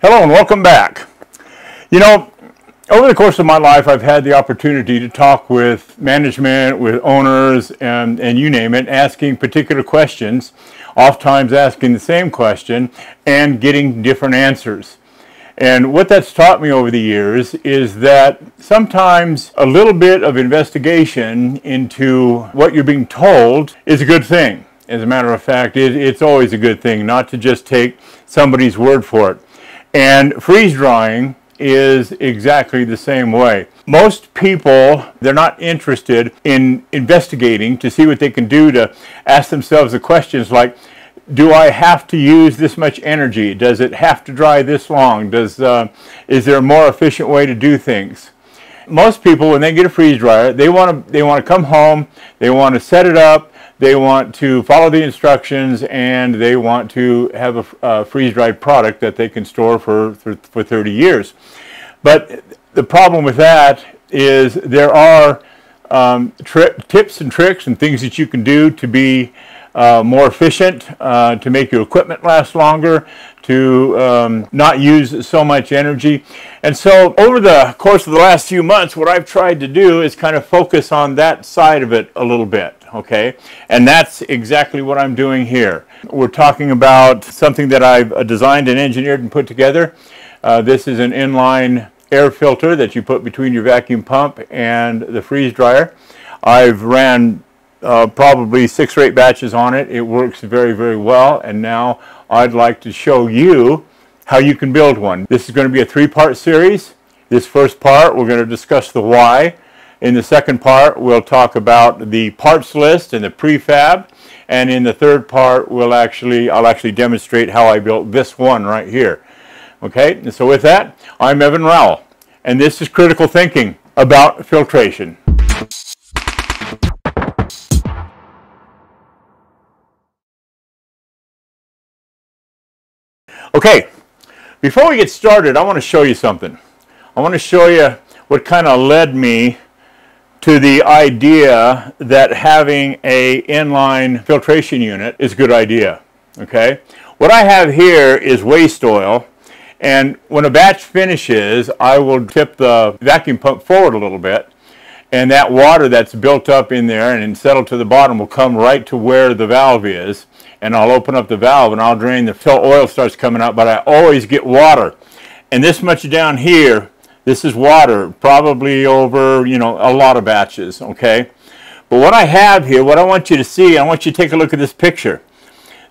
Hello and welcome back. You know, over the course of my life, I've had the opportunity to talk with management, with owners, and, and you name it, asking particular questions, oftentimes asking the same question and getting different answers. And what that's taught me over the years is that sometimes a little bit of investigation into what you're being told is a good thing. As a matter of fact, it, it's always a good thing not to just take somebody's word for it. And freeze drying is exactly the same way. Most people, they're not interested in investigating to see what they can do to ask themselves the questions like, do I have to use this much energy? Does it have to dry this long? Does, uh, is there a more efficient way to do things? Most people, when they get a freeze dryer, they want to they want to come home, they want to set it up, they want to follow the instructions, and they want to have a, a freeze dried product that they can store for, for for 30 years. But the problem with that is there are um, tips and tricks and things that you can do to be uh, more efficient, uh, to make your equipment last longer, to um, not use so much energy. And so over the course of the last few months, what I've tried to do is kind of focus on that side of it a little bit, okay? And that's exactly what I'm doing here. We're talking about something that I've uh, designed and engineered and put together. Uh, this is an inline air filter that you put between your vacuum pump and the freeze dryer. I've ran uh, probably six or eight batches on it. It works very, very well. And now I'd like to show you how you can build one. This is going to be a three-part series. This first part, we're going to discuss the why. In the second part, we'll talk about the parts list and the prefab. And in the third part, we'll actually, I'll actually demonstrate how I built this one right here. Okay, and so with that, I'm Evan Rowell, and this is Critical Thinking about filtration. Okay, before we get started, I want to show you something. I want to show you what kind of led me to the idea that having a inline filtration unit is a good idea. Okay, what I have here is waste oil, and when a batch finishes, I will tip the vacuum pump forward a little bit, and that water that's built up in there and settled to the bottom will come right to where the valve is and I'll open up the valve and I'll drain the fill oil starts coming out but I always get water. And this much down here this is water probably over you know a lot of batches okay? But what I have here what I want you to see I want you to take a look at this picture.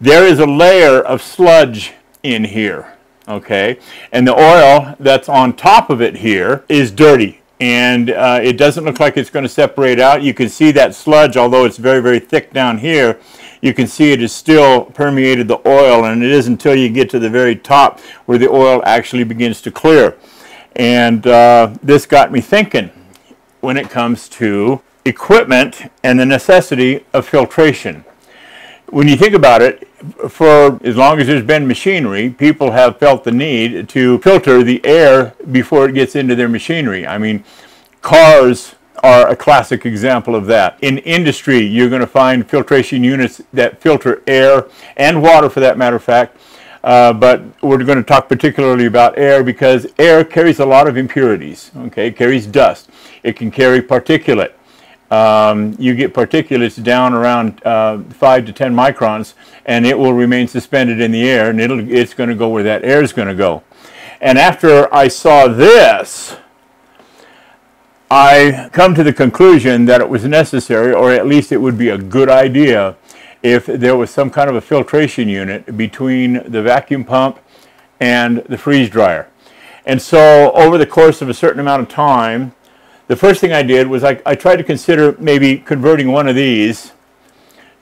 There is a layer of sludge in here okay? And the oil that's on top of it here is dirty and uh, it doesn't look like it's going to separate out. You can see that sludge, although it's very, very thick down here, you can see it is still permeated the oil, and it is until you get to the very top where the oil actually begins to clear. And uh, this got me thinking when it comes to equipment and the necessity of filtration. When you think about it, for as long as there's been machinery, people have felt the need to filter the air before it gets into their machinery. I mean, cars are a classic example of that. In industry, you're going to find filtration units that filter air and water for that matter of fact. Uh, but we're going to talk particularly about air because air carries a lot of impurities, okay? It carries dust. It can carry particulate um, you get particulates down around uh, 5 to 10 microns and it will remain suspended in the air and it'll, it's going to go where that air is going to go. And after I saw this, I come to the conclusion that it was necessary or at least it would be a good idea if there was some kind of a filtration unit between the vacuum pump and the freeze dryer. And so over the course of a certain amount of time, the first thing I did was I, I tried to consider maybe converting one of these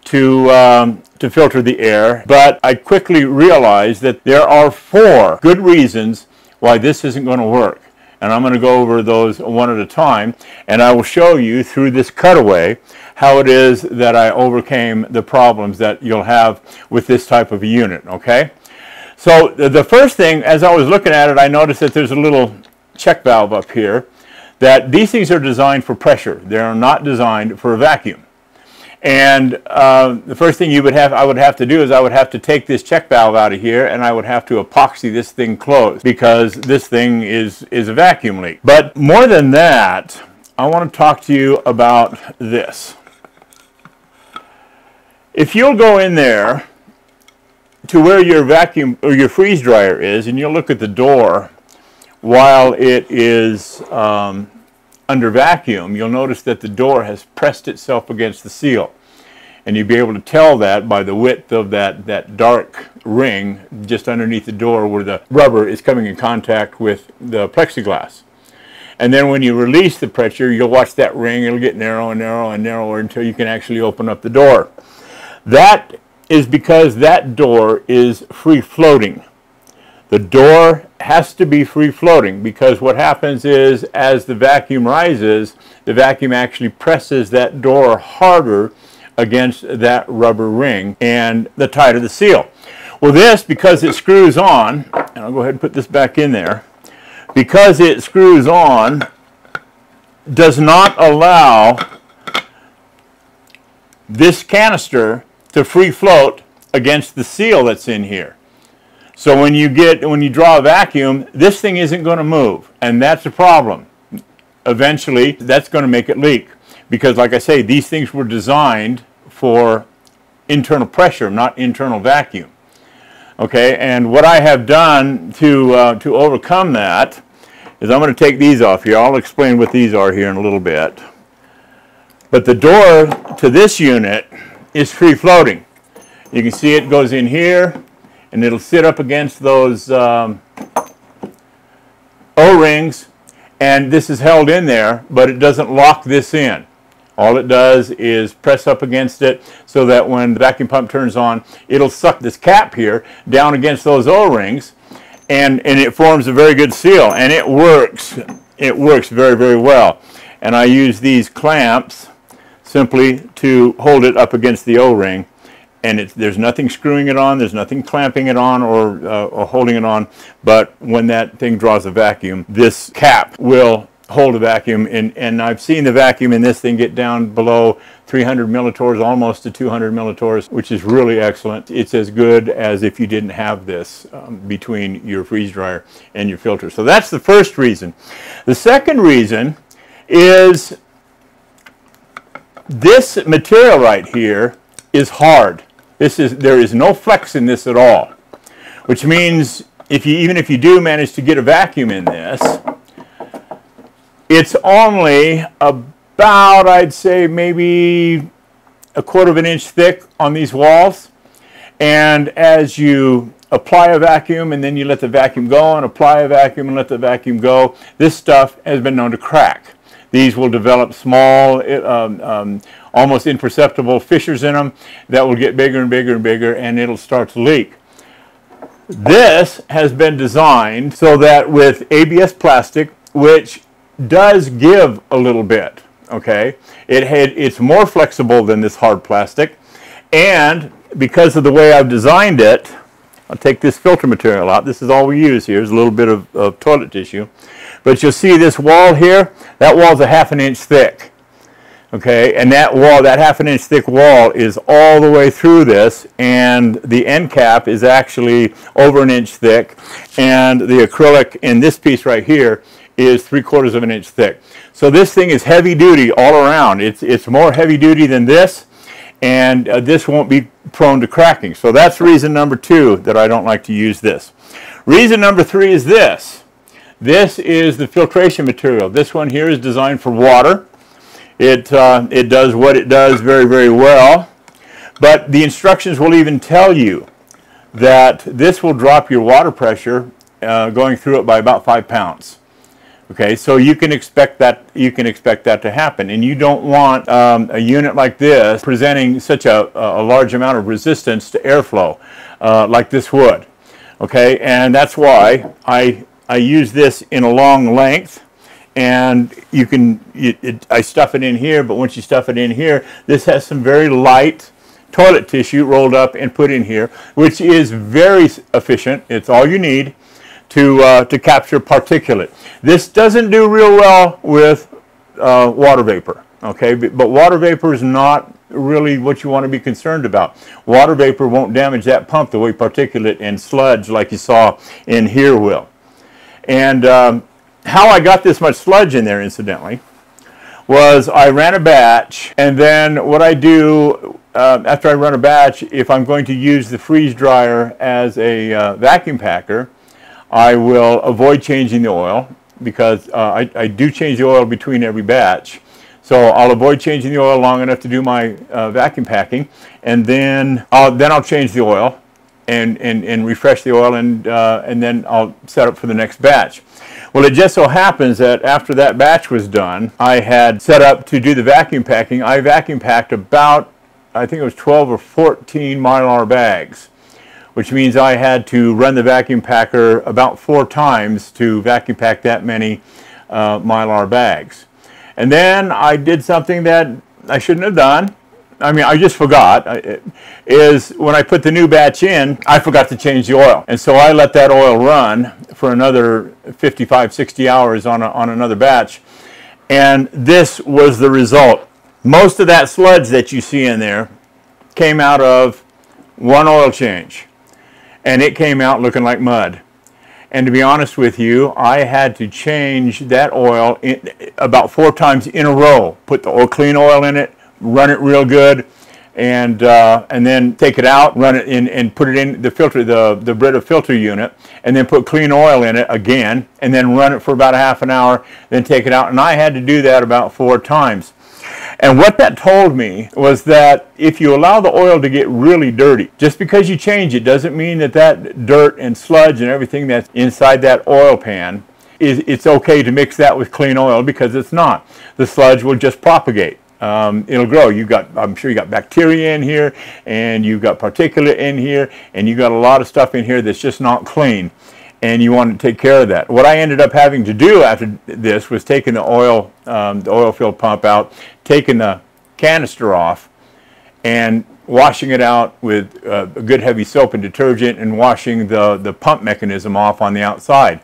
to, um, to filter the air, but I quickly realized that there are four good reasons why this isn't going to work. And I'm going to go over those one at a time, and I will show you through this cutaway how it is that I overcame the problems that you'll have with this type of a unit, okay? So the first thing, as I was looking at it, I noticed that there's a little check valve up here that these things are designed for pressure. They are not designed for a vacuum. And uh, the first thing you would have, I would have to do is I would have to take this check valve out of here and I would have to epoxy this thing closed because this thing is, is a vacuum leak. But more than that, I want to talk to you about this. If you'll go in there to where your vacuum or your freeze dryer is and you'll look at the door while it is um, under vacuum, you'll notice that the door has pressed itself against the seal. And you'll be able to tell that by the width of that, that dark ring just underneath the door where the rubber is coming in contact with the plexiglass. And then when you release the pressure, you'll watch that ring, it'll get narrow and narrow and narrower until you can actually open up the door. That is because that door is free floating. The door has to be free floating because what happens is as the vacuum rises, the vacuum actually presses that door harder against that rubber ring and the tighter the seal. Well this, because it screws on, and I'll go ahead and put this back in there, because it screws on, does not allow this canister to free float against the seal that's in here. So when you get when you draw a vacuum, this thing isn't going to move, and that's a problem. Eventually, that's going to make it leak because, like I say, these things were designed for internal pressure, not internal vacuum. Okay, and what I have done to uh, to overcome that is I'm going to take these off here. I'll explain what these are here in a little bit. But the door to this unit is free floating. You can see it goes in here and it'll sit up against those um, O-rings and this is held in there but it doesn't lock this in. All it does is press up against it so that when the vacuum pump turns on it'll suck this cap here down against those O-rings and, and it forms a very good seal and it works. It works very very well and I use these clamps simply to hold it up against the O-ring and there's nothing screwing it on, there's nothing clamping it on or, uh, or holding it on, but when that thing draws a vacuum, this cap will hold a vacuum, and, and I've seen the vacuum in this thing get down below 300 millitorrs, almost to 200 millitorrs, which is really excellent. It's as good as if you didn't have this um, between your freeze dryer and your filter. So that's the first reason. The second reason is this material right here is hard. This is, there is no flex in this at all, which means if you, even if you do manage to get a vacuum in this, it's only about, I'd say, maybe a quarter of an inch thick on these walls. And as you apply a vacuum and then you let the vacuum go and apply a vacuum and let the vacuum go, this stuff has been known to crack. These will develop small, um, um, almost imperceptible fissures in them that will get bigger and bigger and bigger and it'll start to leak. This has been designed so that with ABS plastic, which does give a little bit, okay, it had, it's more flexible than this hard plastic and because of the way I've designed it, I'll take this filter material out. This is all we use here is a little bit of, of toilet tissue. But you'll see this wall here, that wall's a half an inch thick. Okay, and that wall, that half an inch thick wall is all the way through this and the end cap is actually over an inch thick and the acrylic in this piece right here is three quarters of an inch thick. So this thing is heavy duty all around. It's, it's more heavy duty than this and uh, this won't be prone to cracking. So that's reason number two that I don't like to use this. Reason number three is this. This is the filtration material. This one here is designed for water. It, uh, it does what it does very, very well. But the instructions will even tell you that this will drop your water pressure uh, going through it by about five pounds. Okay, so you can expect that you can expect that to happen, and you don't want um, a unit like this presenting such a, a large amount of resistance to airflow uh, like this would. Okay, and that's why I I use this in a long length and you can, it, it, I stuff it in here, but once you stuff it in here, this has some very light toilet tissue rolled up and put in here, which is very efficient. It's all you need to, uh, to capture particulate. This doesn't do real well with uh, water vapor, okay? But, but water vapor is not really what you want to be concerned about. Water vapor won't damage that pump the way particulate and sludge like you saw in here will. And um, how I got this much sludge in there, incidentally, was I ran a batch, and then what I do uh, after I run a batch, if I'm going to use the freeze dryer as a uh, vacuum packer, I will avoid changing the oil because uh, I, I, do change the oil between every batch. So I'll avoid changing the oil long enough to do my uh, vacuum packing, and then I'll, then I'll change the oil and, and, and refresh the oil, and, uh, and then I'll set up for the next batch. Well, it just so happens that after that batch was done, I had set up to do the vacuum packing. I vacuum packed about, I think it was 12 or 14 Mylar bags, which means I had to run the vacuum packer about four times to vacuum pack that many uh, Mylar bags. And then I did something that I shouldn't have done. I mean, I just forgot, is when I put the new batch in, I forgot to change the oil. And so I let that oil run for another 55, 60 hours on, a, on another batch. And this was the result. Most of that sludge that you see in there came out of one oil change. And it came out looking like mud. And to be honest with you, I had to change that oil in, about four times in a row. Put the oil, clean oil in it, run it real good, and uh, and then take it out, run it in, and put it in the filter, the the Brita filter unit, and then put clean oil in it again, and then run it for about a half an hour, then take it out. And I had to do that about four times. And what that told me was that if you allow the oil to get really dirty, just because you change it doesn't mean that that dirt and sludge and everything that's inside that oil pan is it's okay to mix that with clean oil because it's not. The sludge will just propagate um, it'll grow. You've got, I'm sure you got bacteria in here, and you've got particulate in here, and you got a lot of stuff in here that's just not clean, and you want to take care of that. What I ended up having to do after this was taking the oil, um, the oil filled pump out, taking the canister off, and washing it out with uh, a good heavy soap and detergent, and washing the the pump mechanism off on the outside.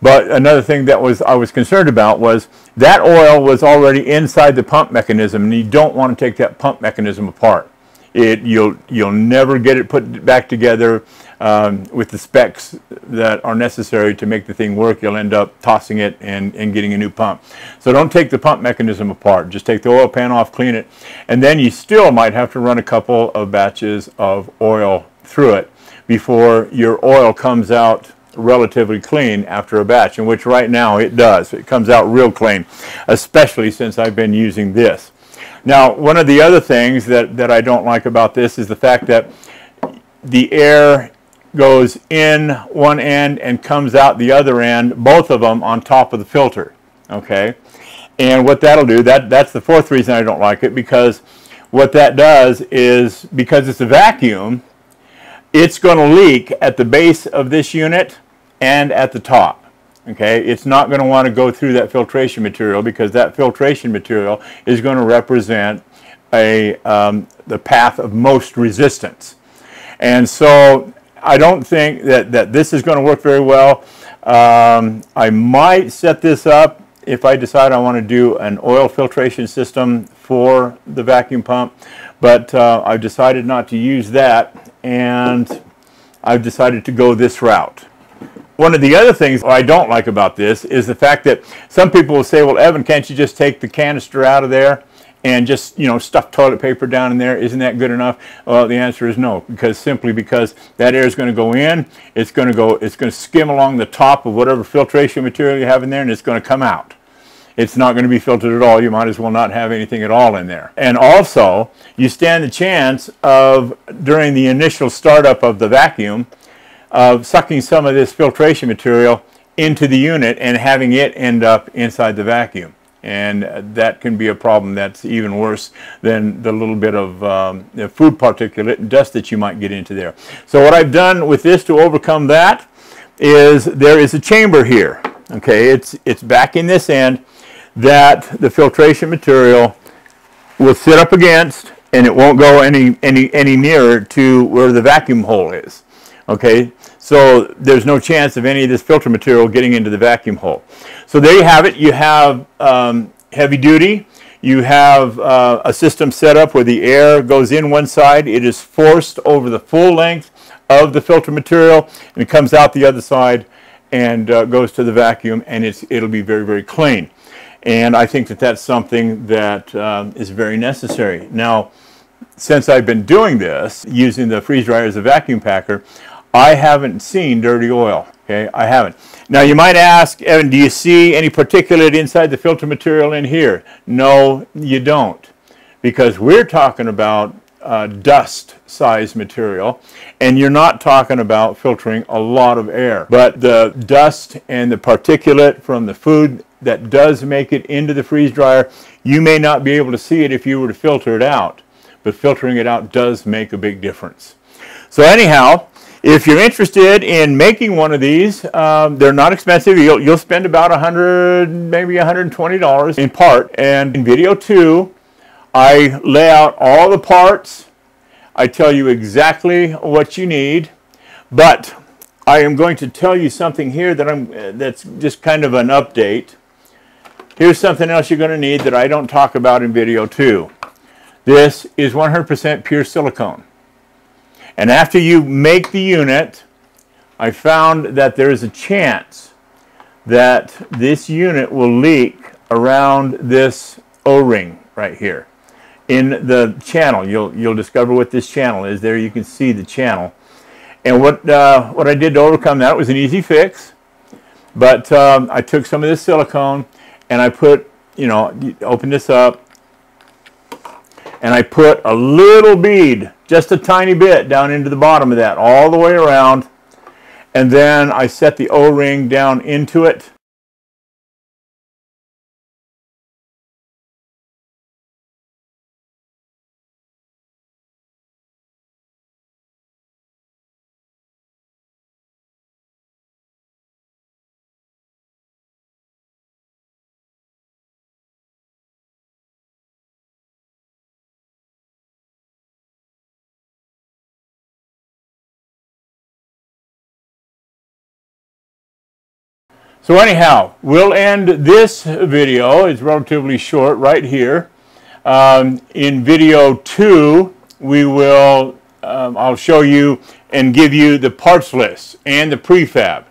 But another thing that was I was concerned about was that oil was already inside the pump mechanism, and you don't want to take that pump mechanism apart. It you'll you'll never get it put back together um, with the specs that are necessary to make the thing work. You'll end up tossing it and, and getting a new pump. So don't take the pump mechanism apart. Just take the oil pan off, clean it, and then you still might have to run a couple of batches of oil through it before your oil comes out relatively clean after a batch, in which right now it does. It comes out real clean, especially since I've been using this. Now, one of the other things that, that I don't like about this is the fact that the air goes in one end and comes out the other end, both of them on top of the filter, okay? And what that'll do, that, that's the fourth reason I don't like it, because what that does is, because it's a vacuum, it's going to leak at the base of this unit and at the top. Okay, it's not going to want to go through that filtration material because that filtration material is going to represent a um, the path of most resistance. And so I don't think that, that this is going to work very well. Um, I might set this up if I decide I want to do an oil filtration system for the vacuum pump, but uh, I've decided not to use that and I've decided to go this route. One of the other things I don't like about this is the fact that some people will say, well, Evan, can't you just take the canister out of there and just, you know, stuff toilet paper down in there? Isn't that good enough? Well, the answer is no, because simply because that air is going to go in, it's going to go, it's going to skim along the top of whatever filtration material you have in there and it's going to come out it's not going to be filtered at all. You might as well not have anything at all in there. And also, you stand the chance of, during the initial startup of the vacuum, of sucking some of this filtration material into the unit and having it end up inside the vacuum. And that can be a problem that's even worse than the little bit of um, food particulate and dust that you might get into there. So what I've done with this to overcome that is there is a chamber here. Okay, it's, it's back in this end that the filtration material will sit up against and it won't go any, any, any nearer to where the vacuum hole is. Okay, so there's no chance of any of this filter material getting into the vacuum hole. So there you have it. You have um, heavy duty, You have uh, a system set up where the air goes in one side, it is forced over the full length of the filter material, and it comes out the other side and uh, goes to the vacuum, and it'll be very, very clean. And I think that that's something that um, is very necessary. Now, since I've been doing this, using the freeze dryer as a vacuum packer, I haven't seen dirty oil. Okay, I haven't. Now you might ask, Evan, do you see any particulate inside the filter material in here? No, you don't. Because we're talking about uh, dust size material and you're not talking about filtering a lot of air. But the dust and the particulate from the food that does make it into the freeze dryer, you may not be able to see it if you were to filter it out. But filtering it out does make a big difference. So anyhow, if you're interested in making one of these, um, they're not expensive. You'll, you'll spend about 100 maybe $120 in part. And in video two, I lay out all the parts. I tell you exactly what you need. But I am going to tell you something here that I'm, that's just kind of an update. Here's something else you're going to need that I don't talk about in video two. This is 100% pure silicone. And after you make the unit, I found that there is a chance that this unit will leak around this O-ring right here. In the channel, you'll, you'll discover what this channel is. There you can see the channel. And what, uh, what I did to overcome that was an easy fix. But um, I took some of this silicone and I put, you know, open this up, and I put a little bead, just a tiny bit, down into the bottom of that, all the way around. And then I set the O-ring down into it. So anyhow, we'll end this video. It's relatively short right here. Um, in video two, we will, um, I'll show you and give you the parts list and the prefab.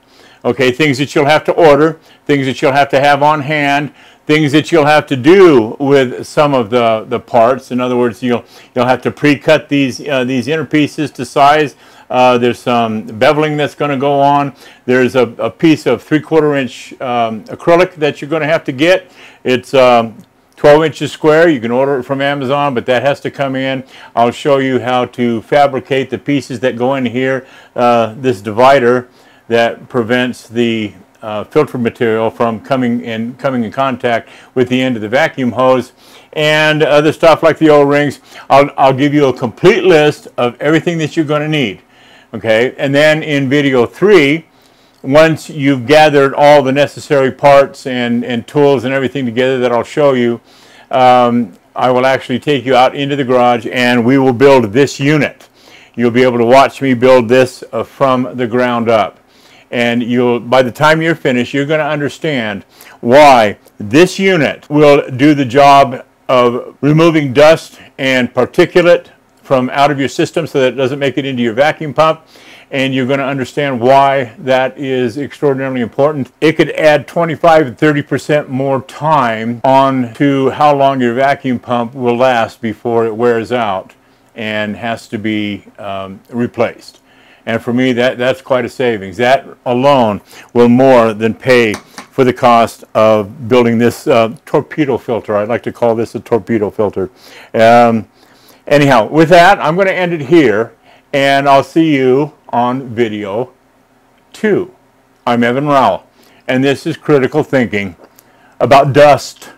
Okay, things that you'll have to order, things that you'll have to have on hand, things that you'll have to do with some of the, the parts. In other words, you'll, you'll have to pre-cut these, uh, these inner pieces to size uh, there's some beveling that's going to go on. There's a, a piece of three-quarter inch um, acrylic that you're going to have to get. It's um, 12 inches square. You can order it from Amazon, but that has to come in. I'll show you how to fabricate the pieces that go in here. Uh, this divider that prevents the uh, filter material from coming in coming in contact with the end of the vacuum hose and other stuff like the O-rings. I'll, I'll give you a complete list of everything that you're going to need. Okay, and then in video three, once you've gathered all the necessary parts and, and tools and everything together that I'll show you, um, I will actually take you out into the garage and we will build this unit. You'll be able to watch me build this uh, from the ground up. And you'll, by the time you're finished, you're going to understand why this unit will do the job of removing dust and particulate from out of your system so that it doesn't make it into your vacuum pump and you're going to understand why that is extraordinarily important. It could add 25 to 30 percent more time on to how long your vacuum pump will last before it wears out and has to be um, replaced. And for me, that, that's quite a savings. That alone will more than pay for the cost of building this uh, torpedo filter. I'd like to call this a torpedo filter. Um, Anyhow, with that, I'm going to end it here, and I'll see you on video two. I'm Evan Rowell, and this is Critical Thinking about dust.